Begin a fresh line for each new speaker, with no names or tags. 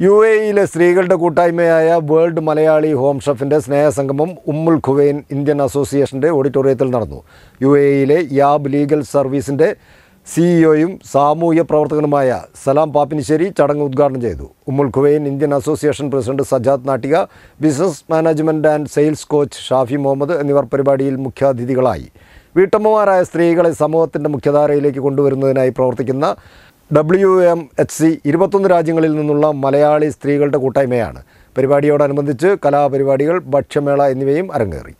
U A ഇയിലെ സ്ത്രീകളുടെ കൂട്ടായ്മയായ വേൾഡ് മലയാളി ഹോം ഷെഫിന്റെ സ്നേഹസംഗമം ഉമ്മുൽ ഖുവൈൻ ഇന്ത്യൻ അസോസിയേഷന്റെ ഓഡിറ്റോറിയത്തിൽ നടന്നു. യു എ ഇയിലെ യാബ് ലീഗൽ സർവീസിന്റെ സിഇഒയും സാമൂഹ്യ പ്രവർത്തകനുമായ സലാം പാപ്പിനിശ്ശേരി ചടങ്ങ് ഉദ്ഘാടനം ചെയ്തു. Umm al Quwain Indian association president Sajad Nattika business management and sales coach Shafi Muhammad എന്നിവർ പരിപാടിയിൽ മുഖ്യാതിഥികളായി. വീട്ടമ്മമാരായ സ്ത്രീകളെ സമൂഹത്തിന്റെ മുഖ്യധാരയിലേക്ക് കൊണ്ടുവരുന്നതിനായി പ്രവർത്തിക്കുന്ന ഡബ്ല്യു എം എച്ച് സി ഇരുപത്തൊന്ന് രാജ്യങ്ങളിൽ നിന്നുള്ള മലയാളി സ്ത്രീകളുടെ കൂട്ടായ്മയാണ്. പരിപാടിയോടനുബന്ധിച്ച് കലാപരിപാടികൾ ഭക്ഷ്യമേള എന്നിവയും അരങ്ങേറി.